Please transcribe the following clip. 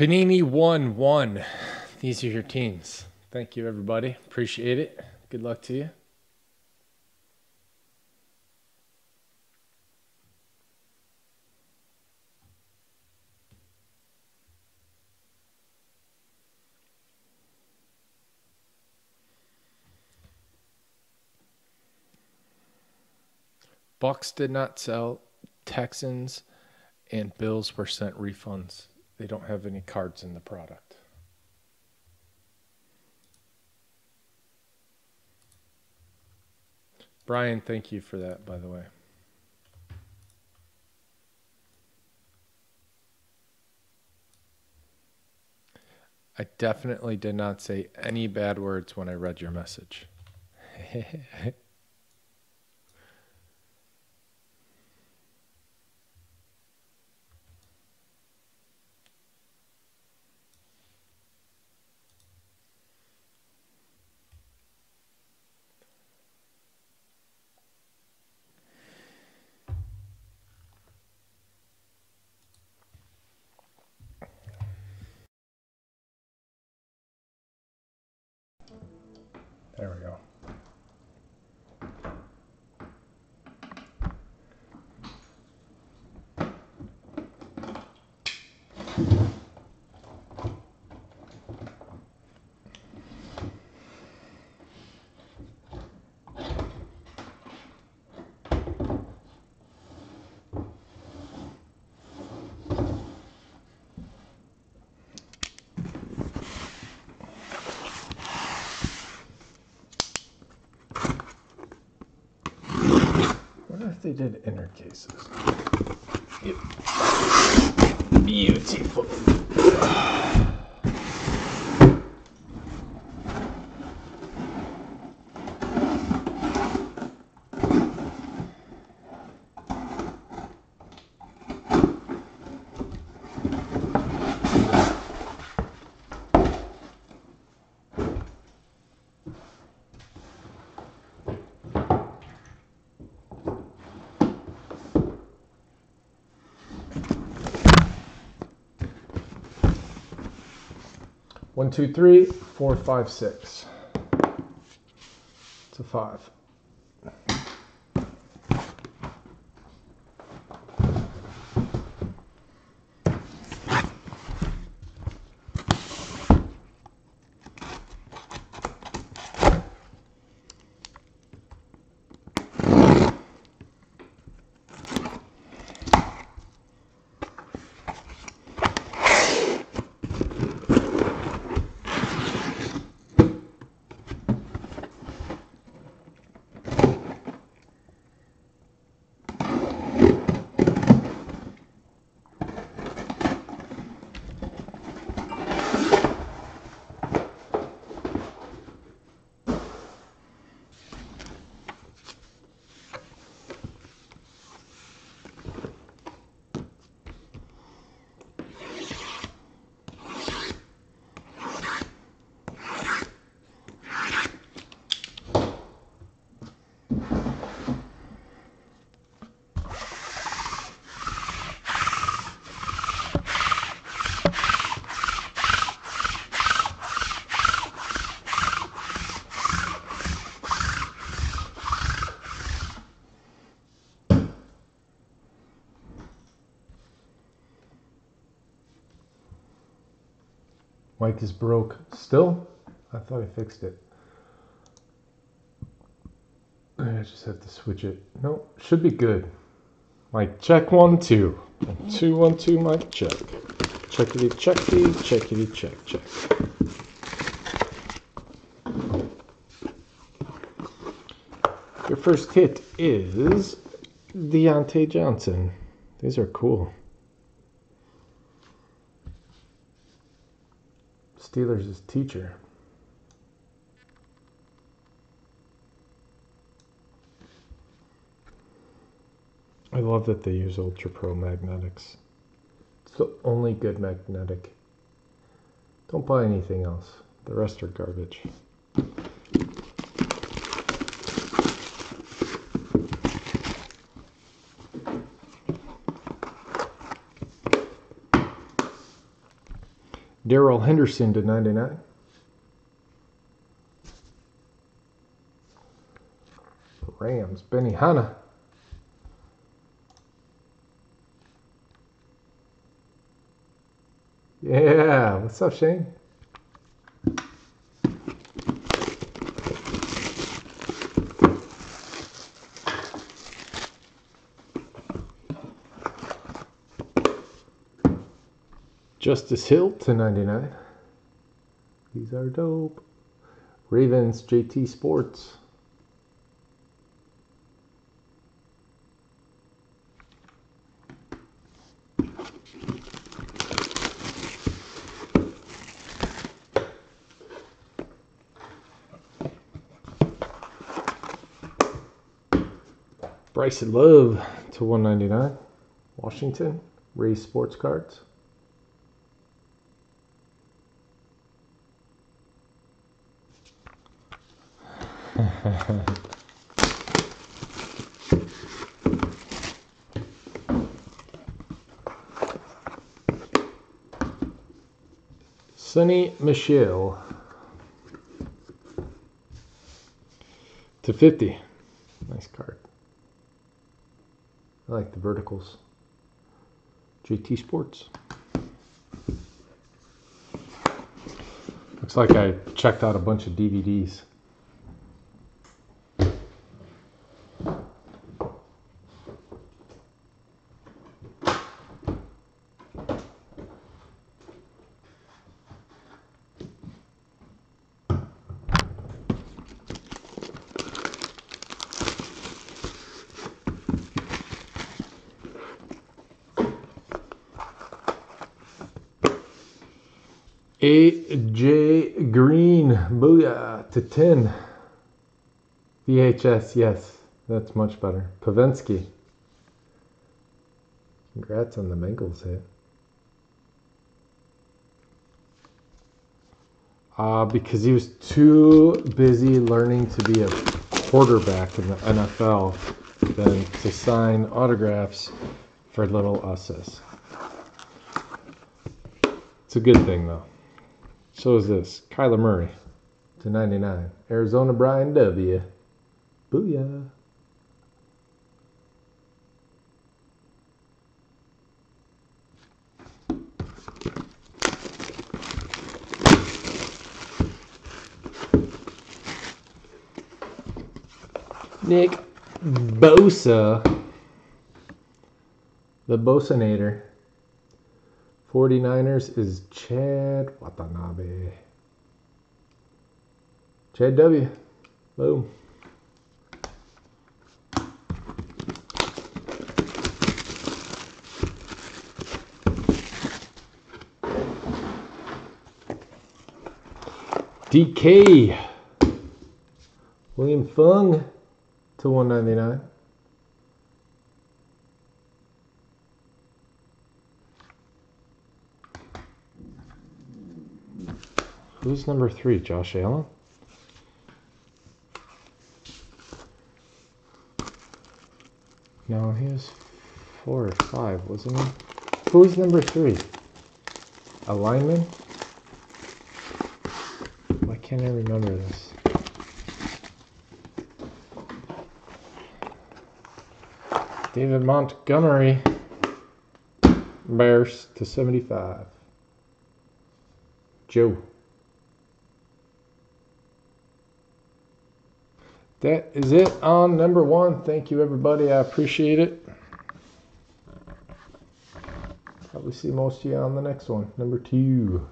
Panini 1 1. These are your teams. Thank you, everybody. Appreciate it. Good luck to you. Bucks did not sell. Texans and Bills were sent refunds. They don't have any cards in the product. Brian, thank you for that, by the way. I definitely did not say any bad words when I read your message. There we go. They did inner cases. Beautiful. One, two, three, four, five, six. It's a five. Mic is broke still? I thought I fixed it. I just have to switch it. No, should be good. Mic check one, two. Two, one, two, mic check. Checkity, checkity, checkity, check, check. Your first hit is Diontae Johnson. These are cool. Steelers' teacher. I love that they use Ultra Pro magnetics. It's the only good magnetic. Don't buy anything else. The rest are garbage. Darrell Henderson to 99. Rams, Benny Hanna. Yeah, what's up, Shane? Justice Hill to 99. These are dope. Ravens, JT Sports. Bryson Love to 199. Washington, Ray Sports Cards. Sony Michel to 50. Nice card. I like the verticals. JT Sports. Looks like I checked out a bunch of DVDs. AJ Green, booyah, to 10. VHS, yes, that's much better. Pavensky. Congrats on the Bengals hit. Uh, because he was too busy learning to be a quarterback in the NFL than to sign autographs for little us's. It's a good thing, though. So is this. Kyler Murray to 99. Arizona Brian W. Booyah. Nick Bosa. The Bosanator. 49ers is Chad Watanabe. Chad W. Boom. DK. William Fung to 199. Who's number three? Josh Allen? No, he was four or five, wasn't he? Who's number three? A lineman? Why can't I remember this? David Montgomery. Bears to 75. Joe. That is it on number one. Thank you, everybody. I appreciate it. Probably see most of you on the next one, number two.